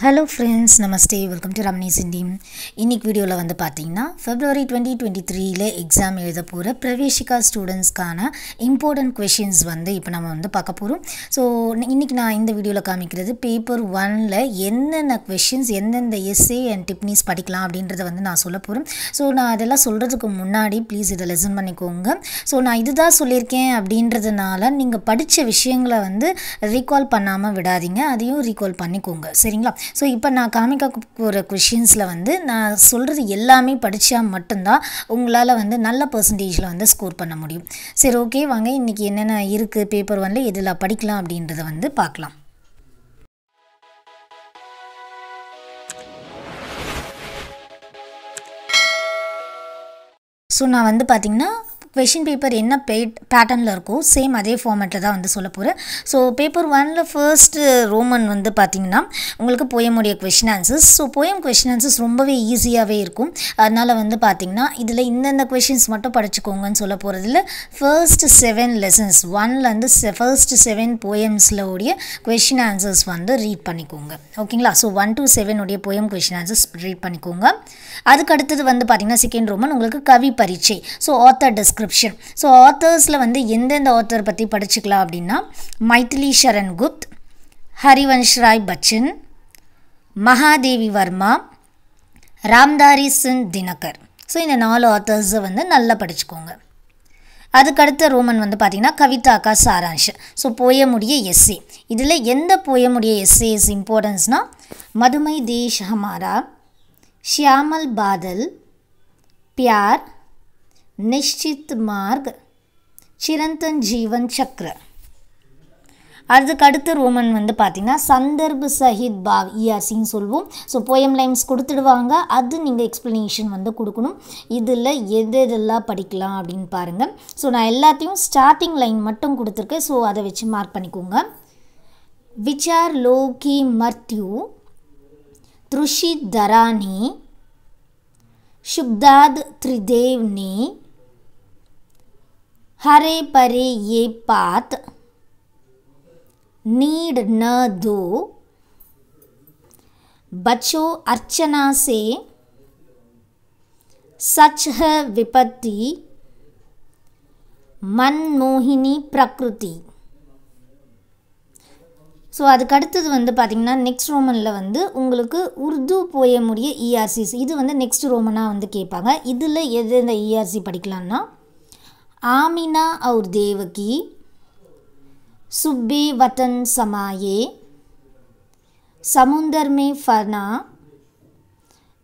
Hello friends namaste welcome to Ramani Cindy இன்னைக்கு வீடியோவில் வந்து பார்த்தீங்கன்னா ஃபெப்ரவரி டுவெண்ட்டி டுவெண்ட்டி த்ரீல எக்ஸாம் எழுத போகிற பிரவேஷிகா ஸ்டூடெண்ட்ஸ்க்கான இம்பார்ட்டன்ட் கொஷின்ஸ் வந்து இப்போ நம்ம வந்து பார்க்க போகிறோம் ஸோ இன்றைக்கி நான் இந்த வீடியோவில் காமிக்கிறது பேப்பர் ஒனில் என்னென்ன கொஷின்ஸ் எந்தெந்த எஸ்ஏ அண்ட் டிப்னிஸ் படிக்கலாம் அப்படின்றத வந்து நான் சொல்ல போகிறேன் ஸோ நான் அதெல்லாம் சொல்கிறதுக்கு முன்னாடி ப்ளீஸ் இதை லெசன் பண்ணிக்கோங்க. ஸோ நான் இதுதான் சொல்லியிருக்கேன் அப்படின்றதுனால நீங்கள் படித்த விஷயங்களை வந்து ரீகால் பண்ணாமல் விடாதீங்க. அதையும் ரீகால் பண்ணிக்கோங்க. சரிங்களா? ஸோ இப்போ நான் காமிக்க போகிற கொஷின்ஸில் வந்து நான் சொல்கிறது எல்லாமே படித்தா மட்டும்தான் உங்களால் வந்து நல்ல பர்சன்டேஜில் வந்து ஸ்கோர் பண்ண முடியும். சரி ஓகே வாங்க. இன்றைக்கி என்னென்ன இருக்குது பேப்பர் ஒன்ல எதில் படிக்கலாம் அப்படின்றத வந்து பார்க்கலாம். ஸோ நான் வந்து பார்த்திங்கன்னா கொஷின் பேப்பர் என்ன பே பேட்டர்னில் இருக்கோ சேம் அதே ஃபார்மேட்டில் தான் வந்து சொல்ல போகிறேன் ஸோ பேப்பர் ஒனில் ஃபர்ஸ்ட்டு ரோமன் வந்து பார்த்திங்கன்னா உங்களுக்கு போயமுடைய question answers so poem question answers ரொம்பவே ஈஸியாகவே இருக்கும். அதனால் வந்து பார்த்திங்கன்னா இதில் இந்தந்த கொஷின்ஸ் மட்டும் படிச்சுக்கோங்கன்னு சொல்ல போகிறதுல ஃபர்ஸ்ட் செவன் லெசன்ஸ் ஒன்லேருந்து ஃபர்ஸ்ட் செவன் போயம்ஸில் உடைய கொஷின் ஆன்சர்ஸ் வந்து ரீட் பண்ணிக்கோங்க. ஓகேங்களா ஸோ ஒன் டு செவன் உடைய போயம் கொஷின் ஆன்சர்ஸ் ரீட் பண்ணிக்கோங்க. அதுக்கு அடுத்தது வந்து பார்த்திங்கன்னா செகண்ட் ரோமன் உங்களுக்கு கவி பரீட்சை. ஸோ ஆத்தர் டிஸ்கிரிப்ஷன் ஸோ ஆத்தர்ஸில் வந்து எந்தெந்த ஆத்தர் பற்றி படிச்சுக்கலாம் அப்படின்னா மைத்திலி ஷரண் குப்த் ஹரிவன்ஷ் ராய் பச்சன் மகாதேவி வர்மா ராம்தாரி சிங் தினகர். ஸோ இந்த நாலு ஆத்தர்ஸை வந்து நல்லா படிச்சுக்கோங்க. அதுக்கடுத்த ரோமன் வந்து பார்த்திங்கன்னா கவிதாக்கா சாராம்ஷ் ஸோ போயமுடைய எஸ்ஏ இதில் எந்த போயமுடைய எஸ்ஏஎஸ் இம்பார்ட்டன்ஸ்னால் மதுமை தேஷ் ஹமாரா ஷியாமல் பாதல் பியார் નિશ્ચિત માર્ગ சிரந்தன் ஜீவன் சக்ர. அதுக்கு அடுத்த ரோமன் வந்து பார்த்திங்கன்னா சந்தர்ப் சஹித் பாவ் இஆர்சின்னு சொல்லுவோம். ஸோ போயம் லைன்ஸ் கொடுத்துடுவாங்க. அது நீங்கள் எக்ஸ்ப்ளனேஷன் வந்து கொடுக்கணும். இதில் எது எதெல்லாம் படிக்கலாம் அப்படின்னு பாருங்கள் ஸோ நான் எல்லாத்தையும் ஸ்டார்டிங் லைன் மட்டும் கொடுத்துருக்கேன். ஸோ அதை வச்சு மார்க் பண்ணிக்கோங்க. விச்சார் லோகி மர்த்யூ த்ருஷி தரானி சுப்தாத் த்ரிதேவ்னி हरे परे ये पात नीड न दो बचो अर्चना से सच है विपत्ति मनमोहिनी प्रकृति ஸோ அதுக்கு அடுத்தது வந்து பார்த்திங்கன்னா நெக்ஸ்ட் ரோமனில் வந்து உங்களுக்கு உருது போயமுடைய இஆர்சிஸ் இது வந்து நெக்ஸ்ட் ரோமனாக வந்து கேட்பாங்க இதில் எது இந்த இஆர்சி படிக்கலான்னா ஆமினா और தேவகி சுப்பே வத்தன் சமாயே समुंदर में फना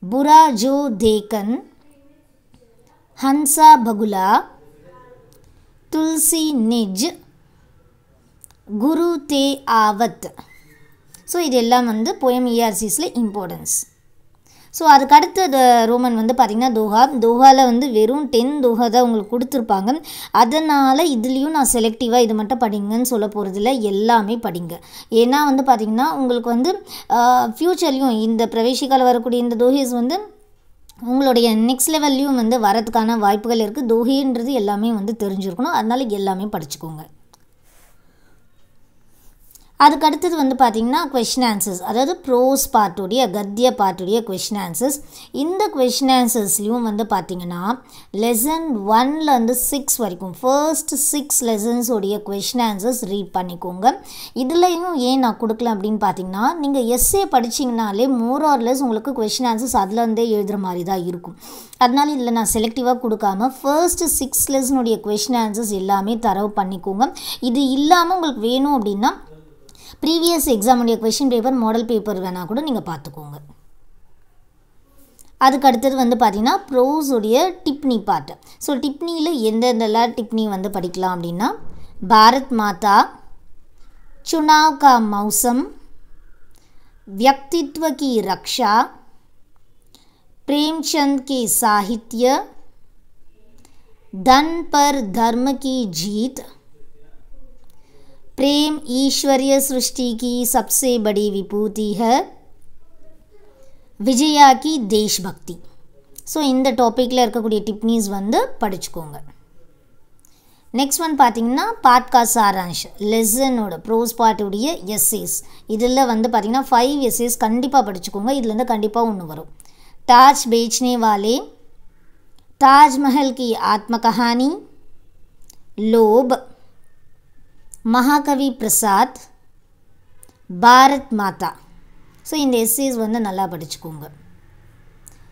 बुरा जो देखन हंसा बगुला तुलसी निज குரு தே ஆவத் ஸோ இது எல்லாம் வந்து போயம் இஆர்சிஸில் இம்பார்ட்டன்ஸ் ஸோ அதுக்கு அடுத்த ரோமன் வந்து பார்த்திங்கன்னா தோஹா தோஹாவில் வந்து வெறும் டென் தோஹா தான் உங்களுக்கு கொடுத்துருப்பாங்க. அதனால் இதுலேயும் நான் செலக்டிவாக இது மட்டும் படிங்கன்னு சொல்ல போகிறதில்ல எல்லாமே படிங்க. ஏன்னா வந்து பார்த்திங்கன்னா உங்களுக்கு வந்து ஃப்யூச்சர்லேயும் இந்த பிரவேசிக்கால் வரக்கூடிய இந்த தோஹிஸ் வந்து உங்களுடைய நெக்ஸ்ட் லெவல்லையும் வந்து வரதுக்கான வாய்ப்புகள் இருக்குது தோஹின்றது எல்லாமே வந்து தெரிஞ்சிருக்கணும். அதனால் எல்லாமே படிச்சுக்கோங்க. அதுக்கு அடுத்தது வந்து பார்த்திங்கன்னா கொஷின் ஆன்சர்ஸ் அதாவது ப்ரோஸ் பார்ட்டுடைய கத்திய பார்ட்டுடைய கொஷின் ஆன்சர்ஸ் இந்த கொஷின் ஆன்சர்ஸ்லேயும் வந்து பார்த்திங்கன்னா லெசன் ஒன்லேருந்து சிக்ஸ் வரைக்கும் ஃபர்ஸ்ட் சிக்ஸ் லெசன்ஸோடைய கொஷின் ஆன்சர்ஸ் ரீட் பண்ணிக்கோங்க. இதுலேயும் ஏன் நான் கொடுக்கல அப்படின்னு பார்த்தீங்கன்னா நீங்கள் எஸ்ஏ படிச்சிங்கனாலே மோர் ஆர்லெஸ் உங்களுக்கு கொஷின் ஆன்சர்ஸ் அதுலேருந்தே எழுதுகிற மாதிரி தான் இருக்கும். அதனால இதில் நான் செலக்டிவாக கொடுக்காம ஃபர்ஸ்ட் சிக்ஸ் லெசனுடைய கொஷின் ஆன்சர்ஸ் எல்லாமே தரவு பண்ணிக்கோங்க. இது இல்லாமல் உங்களுக்கு வேணும் அப்படின்னா ப்ரீவியஸ் எக்ஸாமுடைய கொஷின் பேப்பர் மாடல் பேப்பர் வேணால் கூட நீங்கள் பார்த்துக்கோங்க அதுக்கு அடுத்தது வந்து பார்த்திங்கன்னா ப்ரோஸுடைய டிப்னி பார்ட்டு ஸோ டிப்னியில் எந்தெந்தெல்லாம் டிப்னி வந்து படிக்கலாம் அப்படின்னா பாரத் மாதா चुनाव का मौसम व्यक्तित्व की रक्षा प्रेमचंद के साहित्य धन पर धर्म की जीत प्रेम ईश्वरीय सृष्टि की सबसे बड़ी विभूति है விஜயா கி தேஷ்பக்தி ஸோ இந்த டாப்பிக்கில் இருக்கக்கூடிய டிப்னிஸ் வந்து படிச்சுக்கோங்க நெக்ஸ்ட் ஒன் பார்த்தீங்கன்னா பாட்கா சாரான்ஷ் லெசனோட ப்ரோஸ் பார்ட்டுடைய எஸ்ஏஸ் இதில் வந்து பார்த்தீங்கன்னா ஃபைவ் எஸ்ஏஸ் கண்டிப்பாக படிச்சுக்கோங்க இதுலேருந்து கண்டிப்பாக ஒன்று வரும் ताज बेचने वाले ताजमहल की आत्मकहानी लोभ महाकवि प्रसाद பாரத் மாதா ஸோ இந்த எஸ்ஏஸ் வந்து நல்லா படிச்சுக்கோங்க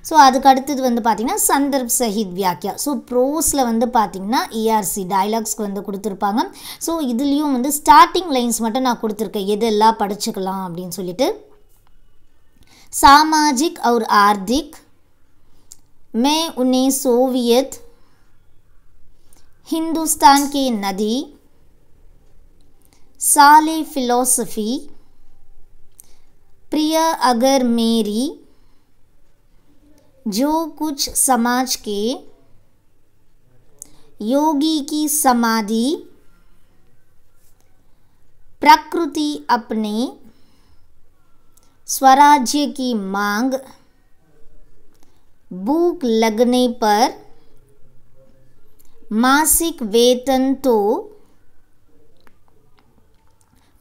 ஸோ அதுக்கு அடுத்தது வந்து பார்த்திங்கன்னா சந்தர்ப் சஹித் வியாக்கியா ஸோ ப்ரோஸில் வந்து பார்த்திங்கன்னா இஆர்சி டைலாக்ஸ்க்கு வந்து கொடுத்துருப்பாங்க ஸோ இதுலேயும் வந்து ஸ்டார்டிங் லைன்ஸ் மட்டும் நான் கொடுத்துருக்கேன் எதெல்லாம் படிச்சுக்கலாம் அப்படின்னு சொல்லிட்டு सामाजिक और आर्थिक मैं उन्हें सोवियत हिंदुस्तान के नदी साले फिलॉसफी, प्रिय अगर मेरी, जो कुछ समाज के, योगी की समाधि, प्रकृति अपने, स्वराज्य की मांग, भूख लगने पर मासिक वेतन तो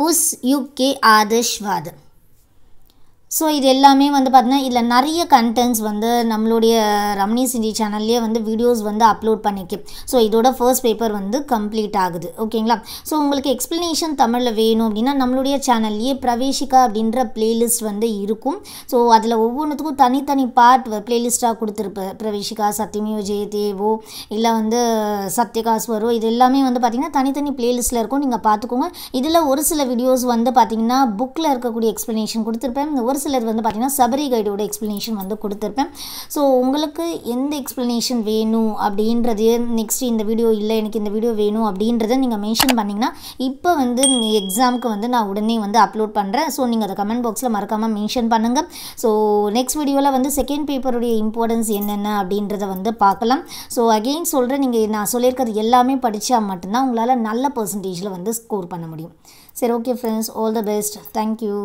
उस युग के आदर्शवाद। ஸோ இது எல்லாமே வந்து பார்த்தீங்கன்னா இதில் நிறைய கண்டென்ட்ஸ் வந்து நம்மளுடைய ரம்னி சிந்தி சேனல்லே வந்து வீடியோஸ் வந்து அப்லோட் பண்ணிக்கு. ஸோ இதோட ஃபர்ஸ்ட் பேப்பர் வந்து கம்ப்ளீட் ஆகுது. ஓகேங்களா? ஸோ உங்களுக்கு எக்ஸ்ப்ளனேஷன் தமிழில் வேணும் அப்படின்னா நம்மளுடைய சேனல்லையே பிரவேஷிகா அப்படின்ற பிளேலிஸ்ட் வந்து இருக்கும். ஸோ அதில் ஒவ்வொன்றுத்துக்கும் தனித்தனி பார்ட் பிளேலிஸ்ட்டாக கொடுத்துருப்பேன் பிரவேசிகா சத்தியமியோ ஜெயதேவோ இல்லை வந்து சத்யகாஸ்வரோ இது எல்லாமே வந்து பார்த்திங்கன்னா தனித்தனி பிளேலிஸ்ட்டில் இருக்கும். நீங்கள் பார்த்துக்கோங்க இதில் ஒரு சில வீடியோஸ் வந்து பார்த்திங்கன்னா புக்கில் இருக்கக்கூடிய எக்ஸ்ப்ளனேஷன் கொடுத்துருப்பேன். ஒரு சிலது வந்து பார்த்திங்கன்னா சபரி கைடோட எக்ஸ்ப்ளனேஷன் வந்து கொடுத்துருப்பேன். ஸோ உங்களுக்கு எந்த எக்ஸ்ப்ளனேஷன் வேணும் அப்படின்றது நெக்ஸ்ட் இந்த வீடியோ இல்லை எனக்கு இந்த வீடியோ வேணும் அப்படின்றத நீங்கள் மென்ஷன் பண்ணிங்கன்னா இப்போ வந்து எக்ஸாமுக்கு வந்து நான் உடனே வந்து அப்லோட் பண்ணுறேன் ஸோ நீங்கள் அதை கமெண்ட் பாக்ஸில் மறக்காமல் மென்ஷன் பண்ணுங்கள் ஸோ நெக்ஸ்ட் வீடியோவில் வந்து செகண்ட் பேப்பருடைய இம்பார்ட்டன்ஸ் என்னென்ன அப்படின்றத வந்து பார்க்கலாம். ஸோ அகெயின் சொல்கிறேன் நீங்கள் நான் சொல்லியிருக்கிறது எல்லாமே படித்தா மட்டும்தான் உங்களால் நல்ல பர்சன்டேஜில் வந்து ஸ்கோர் பண்ண முடியும். சரி okay friends all the best thank you